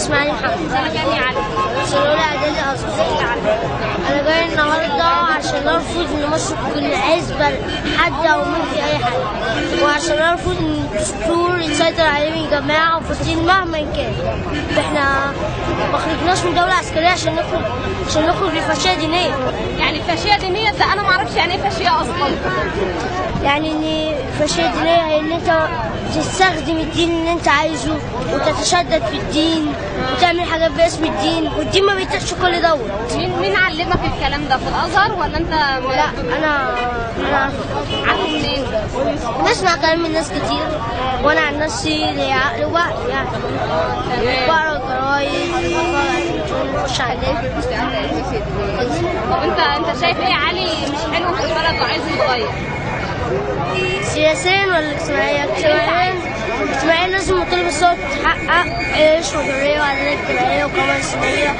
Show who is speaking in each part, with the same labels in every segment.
Speaker 1: اسمي علي محمد
Speaker 2: كام يا علي؟
Speaker 1: أولى إعدادي أزهر أنا جاي النهاردة عشان أرفض إن مصر تكون عزبة لحد أو ملك أي حد وعشان أرفض إن الدستور يسيطر عليه من جماعة وفلسطين مهما كان. إحنا ما خرجناش من دولة عسكرية عشان نخرج عشان نخرج لفاشية دينية.
Speaker 2: يعني فاشية دينية؟ ده أنا معرفش يعني إيه فاشية أصلا.
Speaker 1: يعني إن فاشية دينية هي إن أنت تستخدم الدين اللي أنت عايزه. وتتشدد في الدين وتعمل حاجات باسم الدين والدين ما بيتقش كل دوت
Speaker 2: مين مين علمك الكلام ده في الأزهر ولا أنت
Speaker 1: لا أنا أنا
Speaker 2: عارفه منين؟
Speaker 1: بسمع كلام من ناس كتير وأنا عن نفسي ليا عقل ووعي يعني بقرا الجرايد بخش النت
Speaker 2: طب أنت أنت شايف يا علي مش حلو في البلد وعايز يتغير؟
Speaker 1: سياسيا ولا اجتماعيا؟ اجتماعيا اجتماعيا لازم كل الصوت تحقق عيش وحرية وعدالة اجتماعية وكمان اجتماعية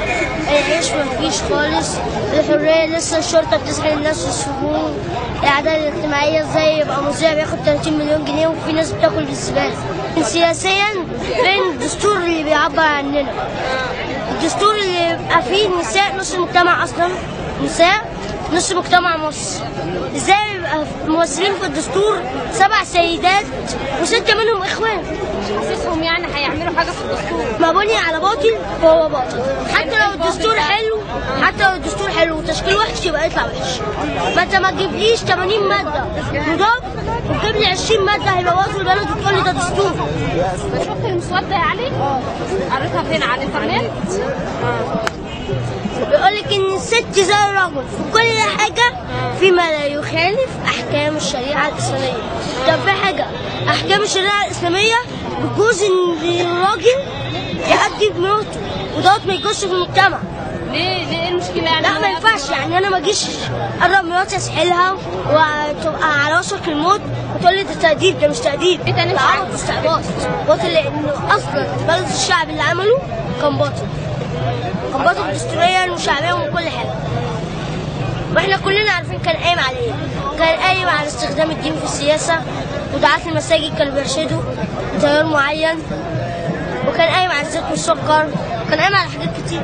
Speaker 1: العيش مفيش خالص. الحرية لسه الشرطة بتسحل الناس في السجون العدالة الاجتماعية إزاي يبقى مذيع بياخد 30 مليون جنيه وفي ناس بتاكل بالزبالة سياسيا فين الدستور اللي بيعبر عننا. الدستور اللي يبقى فيه نساء نص المجتمع أصلا. نساء نص مجتمع مصر إزاي؟ يبقى ممثلين في الدستور سبع سيدات وستة منهم إخوان.
Speaker 2: حاسسهم يعني هيعملوا حاجة في الدستور.
Speaker 1: ما بني على باطل فهو باطل. حتى لو الدستور حلو حتى لو الدستور حلو وتشكيل وحش يبقى يطلع وحش. ما انت ما تجيبليش 80 مادة مضاد وتجيب لي 20 مادة هيبوظوا البلد وتقول لي ده دستور.
Speaker 2: شفت المسودة يا علي؟ قريتها فين على الإنترنت؟
Speaker 1: بيقول لك إن الست زي الرجل في كل حاجة فيما لا يخالف أحكام الشريعة الإسلامية. طب في حاجة أحكام الشريعة الإسلامية بتجوز إن الراجل يأدب مراته ودوت ما يجوزش في المجتمع.
Speaker 2: ليه؟ ليه المشكلة يعني؟
Speaker 1: لا ما ينفعش يعني. أنا ما اجيش اقرب مراتي أسحلها وتبقى على وشك الموت وتقول لي ده تأديب ده مش تأديب
Speaker 2: إيه تاني؟ مش
Speaker 1: تعرض؟ استعباط. باطل لأنه أصلا بلد الشعب اللي عمله كان باطل. كان باطل دستوريا وشعبيا وكل حاجة. وإحنا كلنا عارفين كان قايم على إيه. كان قايم على استخدام الدين في السياسة ودعاة المساجد كانوا بيرشدوا تيار معين. وكان قايم على الزيت والسكر. وكان قايم على حاجات كتير.